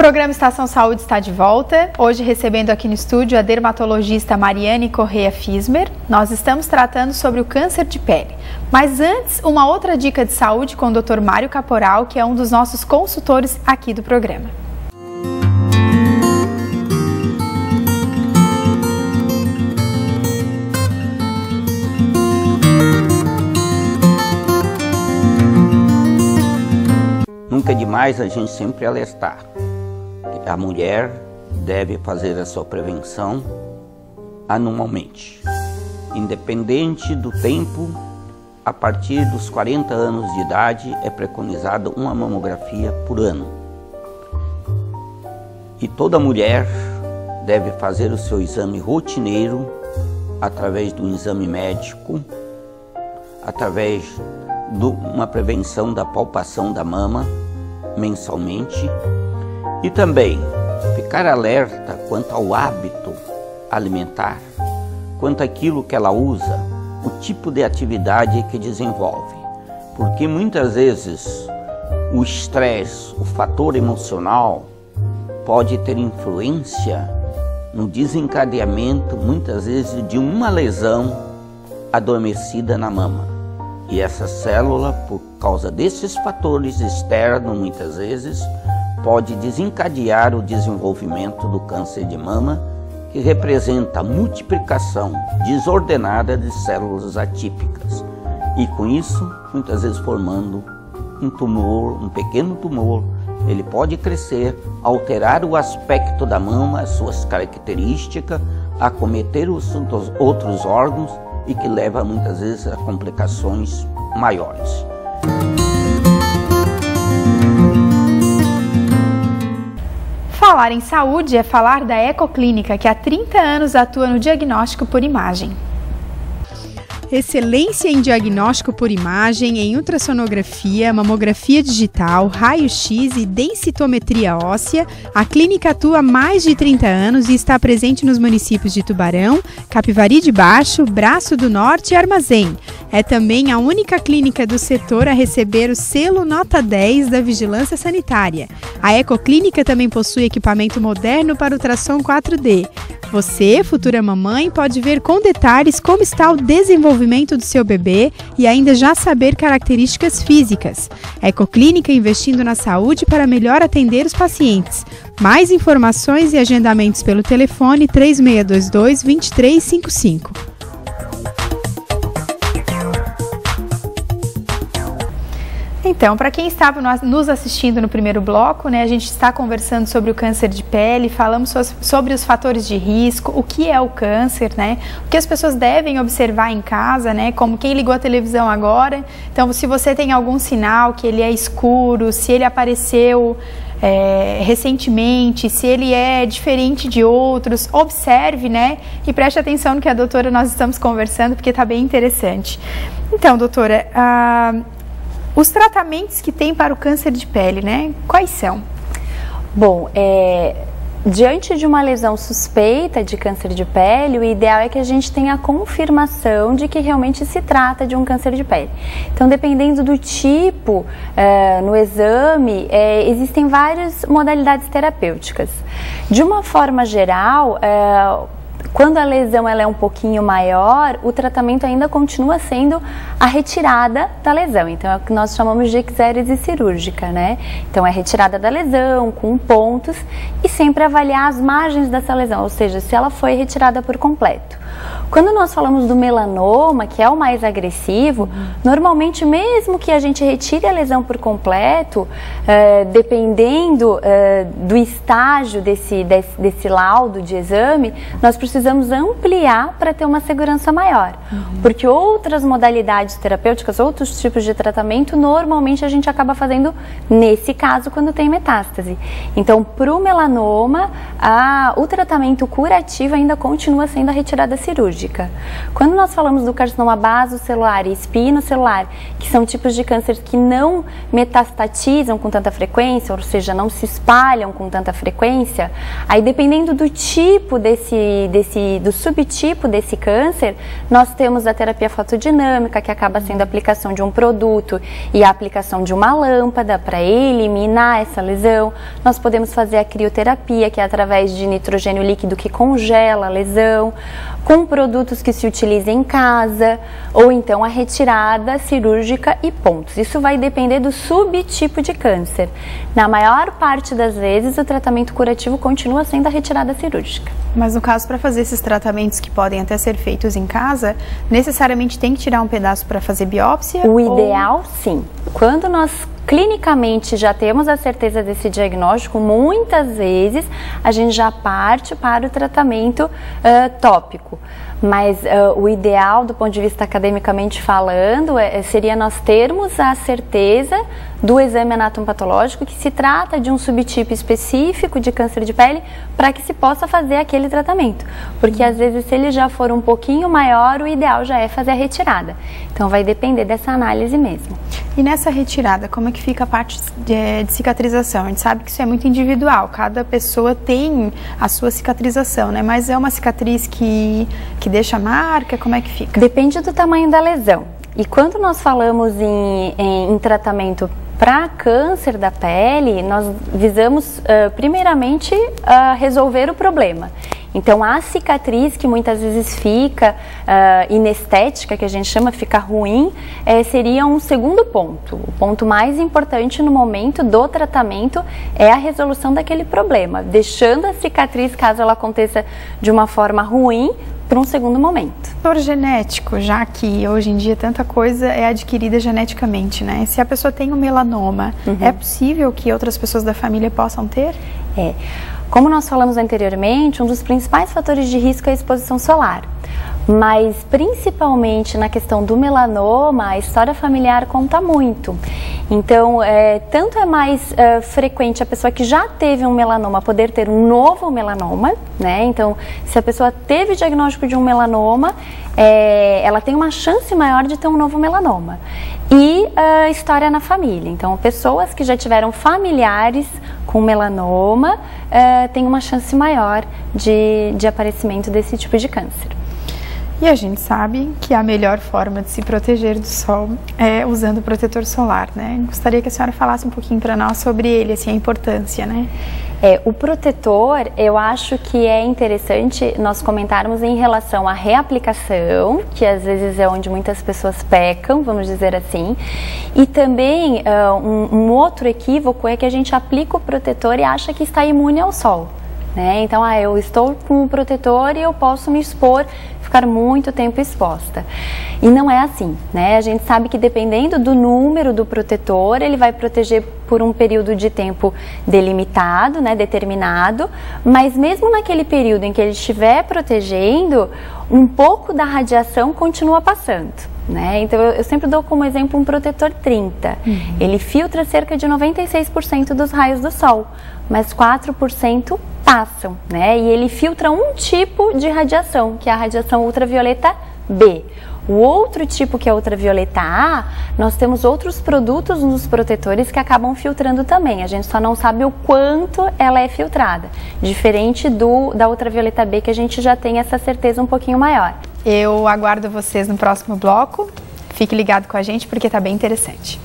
programa Estação Saúde está de volta. Hoje recebendo aqui no estúdio a dermatologista Mariane Correia Fismer. Nós estamos tratando sobre o câncer de pele. Mas antes, uma outra dica de saúde com o Dr. Mário Caporal, que é um dos nossos consultores aqui do programa. Nunca é demais a gente sempre alertar a mulher deve fazer a sua prevenção anualmente. Independente do tempo, a partir dos 40 anos de idade é preconizada uma mamografia por ano. E toda mulher deve fazer o seu exame rotineiro através do exame médico, através de uma prevenção da palpação da mama mensalmente e também ficar alerta quanto ao hábito alimentar, quanto àquilo que ela usa, o tipo de atividade que desenvolve. Porque muitas vezes o estresse, o fator emocional, pode ter influência no desencadeamento, muitas vezes, de uma lesão adormecida na mama. E essa célula, por causa desses fatores externos, muitas vezes, pode desencadear o desenvolvimento do câncer de mama, que representa a multiplicação desordenada de células atípicas e com isso muitas vezes formando um tumor, um pequeno tumor. Ele pode crescer, alterar o aspecto da mama, as suas características, acometer os outros órgãos e que leva muitas vezes a complicações maiores. Falar em saúde é falar da Ecoclínica, que há 30 anos atua no diagnóstico por imagem. Excelência em diagnóstico por imagem, em ultrassonografia, mamografia digital, raio-x e densitometria óssea, a clínica atua há mais de 30 anos e está presente nos municípios de Tubarão, Capivari de Baixo, Braço do Norte e Armazém. É também a única clínica do setor a receber o selo nota 10 da Vigilância Sanitária. A Ecoclínica também possui equipamento moderno para ultrassom 4D. Você, futura mamãe, pode ver com detalhes como está o desenvolvimento do seu bebê e ainda já saber características físicas. Ecoclínica investindo na saúde para melhor atender os pacientes. Mais informações e agendamentos pelo telefone 3622 2355. Então, para quem estava nos assistindo no primeiro bloco, né, a gente está conversando sobre o câncer de pele, falamos sobre os fatores de risco, o que é o câncer, né, o que as pessoas devem observar em casa, né, como quem ligou a televisão agora. Então, se você tem algum sinal que ele é escuro, se ele apareceu é, recentemente, se ele é diferente de outros, observe, né? E preste atenção no que a doutora nós estamos conversando, porque está bem interessante. Então, doutora, ah, os tratamentos que tem para o câncer de pele, né? Quais são? Bom, é, diante de uma lesão suspeita de câncer de pele, o ideal é que a gente tenha a confirmação de que realmente se trata de um câncer de pele. Então, dependendo do tipo é, no exame, é, existem várias modalidades terapêuticas. De uma forma geral, é, quando a lesão ela é um pouquinho maior, o tratamento ainda continua sendo a retirada da lesão. Então é o que nós chamamos de exérese cirúrgica, né? Então é retirada da lesão com pontos e sempre avaliar as margens dessa lesão, ou seja, se ela foi retirada por completo. Quando nós falamos do melanoma, que é o mais agressivo, normalmente mesmo que a gente retire a lesão por completo, eh, dependendo eh, do estágio desse, desse, desse, laudo de exame, nós precisamos ampliar para ter uma segurança maior. Porque outras modalidades terapêuticas, outros tipos de tratamento, normalmente a gente acaba fazendo nesse caso quando tem metástase. Então, para o melanoma, a, o tratamento curativo ainda continua sendo a retirada cirúrgica cirúrgica. Quando nós falamos do carcinoma basocelular e espinocelular, que são tipos de câncer que não metastatizam com tanta frequência, ou seja, não se espalham com tanta frequência, aí dependendo do tipo desse, desse do subtipo desse câncer, nós temos a terapia fotodinâmica, que acaba sendo a aplicação de um produto e a aplicação de uma lâmpada para eliminar essa lesão. Nós podemos fazer a crioterapia, que é através de nitrogênio líquido que congela a lesão, com produtos que se utilizam em casa, ou então a retirada cirúrgica e pontos. Isso vai depender do subtipo de câncer. Na maior parte das vezes, o tratamento curativo continua sendo a retirada cirúrgica. Mas no caso, para fazer esses tratamentos que podem até ser feitos em casa, necessariamente tem que tirar um pedaço para fazer biópsia? O ou... ideal, sim. Quando nós clinicamente já temos a certeza desse diagnóstico, muitas vezes a gente já parte para o tratamento uh, tópico. Mas uh, o ideal, do ponto de vista academicamente falando, é, seria nós termos a certeza do exame anatomopatológico que se trata de um subtipo específico de câncer de pele para que se possa fazer aquele tratamento. Porque às vezes se ele já for um pouquinho maior, o ideal já é fazer a retirada. Então vai depender dessa análise mesmo. E nessa retirada, como é que fica a parte de, de, cicatrização? A gente sabe que isso é muito individual, cada pessoa tem a sua cicatrização, né? Mas é uma cicatriz que, que deixa marca, como é que fica? Depende do tamanho da lesão. E quando nós falamos em, em, em tratamento para câncer da pele, nós visamos uh, primeiramente uh, resolver o problema. Então, a cicatriz que muitas vezes fica uh, inestética, que a gente chama fica ruim, é, seria um segundo ponto. O ponto mais importante no momento do tratamento é a resolução daquele problema, deixando a cicatriz, caso ela aconteça de uma forma ruim, para um segundo momento. Por genético, já que hoje em dia tanta coisa é adquirida geneticamente, né? Se a pessoa tem um melanoma, uhum. é possível que outras pessoas da família possam ter? É. Como nós falamos anteriormente, um dos principais fatores de risco é a exposição solar. Mas principalmente na questão do melanoma, a história familiar conta muito. Então, é, tanto é mais é, frequente a pessoa que já teve um melanoma poder ter um novo melanoma, né? Então, se a pessoa teve diagnóstico de um melanoma, é, ela tem uma chance maior de ter um novo melanoma. E uh, história na família. Então, pessoas que já tiveram familiares com melanoma uh, têm uma chance maior de, de aparecimento desse tipo de câncer. E a gente sabe que a melhor forma de se proteger do sol é usando protetor solar, né? Gostaria que a senhora falasse um pouquinho para nós sobre ele, assim, a importância, né? É, o protetor, eu acho que é interessante nós comentarmos em relação à reaplicação, que às vezes é onde muitas pessoas pecam, vamos dizer assim, e também uh, um, um outro equívoco é que a gente aplica o protetor e acha que está imune ao sol. Né? Então, ah, eu estou com o protetor e eu posso me expor, ficar muito tempo exposta. E não é assim, né? A gente sabe que dependendo do número do protetor, ele vai proteger por um período de tempo delimitado, né, determinado, mas mesmo naquele período em que ele estiver protegendo, um pouco da radiação continua passando. Né? Então eu, eu, sempre dou como exemplo um protetor 30. Uhum. Ele filtra cerca de 96% dos raios do sol, mas 4% passam, né? E ele filtra um tipo de radiação, que é a radiação ultravioleta B. O outro tipo, que é ultravioleta A, nós temos outros produtos nos protetores que acabam filtrando também. A gente só não sabe o quanto ela é filtrada. Diferente do da ultravioleta B, que a gente já tem essa certeza um pouquinho maior. Eu aguardo vocês no próximo bloco. Fique ligado com a gente porque está bem interessante.